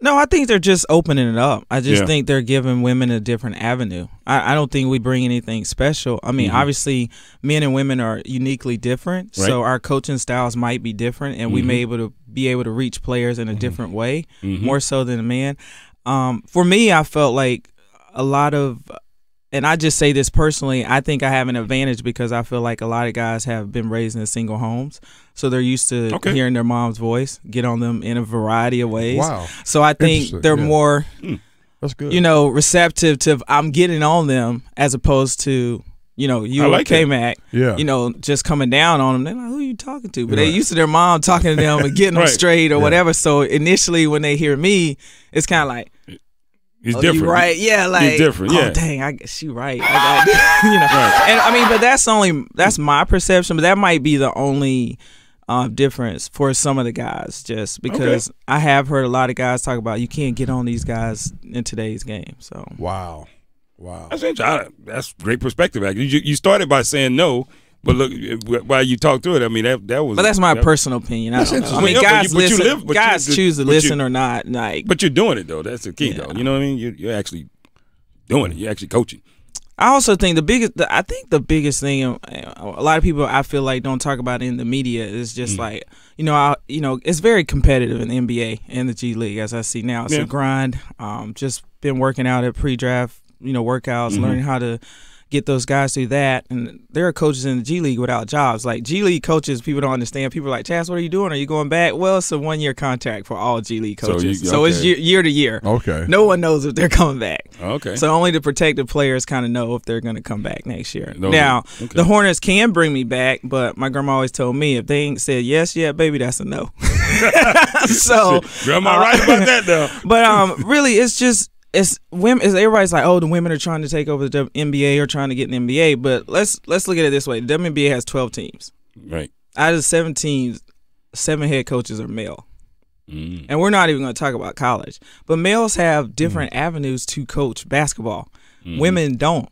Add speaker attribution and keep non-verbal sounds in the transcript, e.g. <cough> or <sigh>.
Speaker 1: No, I think they're just opening it up. I just
Speaker 2: Yeah.
Speaker 1: think they're giving women a different avenue. I, I don't think we bring anything special. I mean, obviously, men and women are uniquely different, so
Speaker 2: Mm-hmm. Right. Mm-hmm.
Speaker 1: our coaching styles might be different, and we may able to be able to reach players in a different way, more so than a man. Um, for me, I felt like a lot of and I just say this personally, I think I have an advantage because I feel like a lot of guys have been raised in single homes. So they're used to
Speaker 2: Okay.
Speaker 1: hearing their mom's voice, get on them in a variety of ways.
Speaker 3: Wow.
Speaker 1: So I think they're
Speaker 3: yeah.
Speaker 1: more, hmm.
Speaker 3: That's good.
Speaker 1: you know, receptive to I'm getting on them as opposed to, you know, you
Speaker 2: I like.
Speaker 1: K-Mac,
Speaker 3: Yeah.
Speaker 1: you know, just coming down on them. They're like, who are you talking to? But they used to their mom talking to them and getting them <laughs> straight or
Speaker 3: Yeah.
Speaker 1: whatever. So initially when they hear me, it's kind of like,
Speaker 2: He's
Speaker 1: Oh,
Speaker 2: different.
Speaker 1: You right? Yeah, like He's
Speaker 2: different,
Speaker 1: Oh,
Speaker 2: yeah.
Speaker 1: dang, I guess she right. I got, <laughs> you know,
Speaker 2: Right.
Speaker 1: and I mean, but that's only that's my perception. But that might be the only uh, difference for some of the guys, just because I have heard a lot of guys talk about you can't get on these guys in today's game. So
Speaker 3: wow. Wow.
Speaker 2: That's interesting. That's great perspective. Actually, you, you started by saying no, but look, while you talk through it, I mean that that was.
Speaker 1: But that's my
Speaker 2: that-
Speaker 1: personal opinion. I, don't know. I
Speaker 2: interesting.
Speaker 1: mean,
Speaker 2: Yeah, but
Speaker 1: guys
Speaker 2: you- but you
Speaker 1: listen.
Speaker 2: live- but you-
Speaker 1: guys
Speaker 2: but-
Speaker 1: choose to
Speaker 2: but you-
Speaker 1: listen or not. Like,
Speaker 2: But you're doing it though. That's the key, though.
Speaker 1: Yeah.
Speaker 2: You know what I mean? You're, you're actually doing it. You're actually coaching.
Speaker 1: I also think the biggest, the, I think the biggest thing, uh, a lot of people I feel like don't talk about in the media is just
Speaker 2: Mm.
Speaker 1: like, you know, I, you know, it's very competitive in the NBA and the G League as I see now. It's
Speaker 2: Yeah.
Speaker 1: a grind. Um, just been working out at pre-draft, you know, workouts,
Speaker 2: Mm-hmm.
Speaker 1: learning how to get those guys through that. And there are coaches in the G League without jobs. Like G League coaches, people don't understand. People are like, Chaz, what are you doing? Are you going back? Well, it's a one-year contract for all G League
Speaker 2: So you-
Speaker 1: coaches, so, it's year, year to year.
Speaker 3: Okay.
Speaker 1: No one knows if they're coming back.
Speaker 2: Okay.
Speaker 1: So only the protected players kind of know if they're going to come back next year.
Speaker 2: Those
Speaker 1: now,
Speaker 2: okay.
Speaker 1: the Hornets can bring me back, but my grandma always told me if they ain't said yes yet, baby, that's a no. <laughs> <laughs> so,
Speaker 2: Grandma,
Speaker 1: uh,
Speaker 2: right about that though. <laughs>
Speaker 1: but um, really, it's just it's women. It's, everybody's like, oh, the women are trying to take over the NBA or trying to get an NBA. But let's let's look at it this way: the WNBA has twelve teams.
Speaker 2: Right.
Speaker 1: Out of the seven teams, seven head coaches are male.
Speaker 2: Mm.
Speaker 1: And we're not even going to talk about college. But males have different avenues to coach basketball. Women don't.